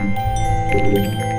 Música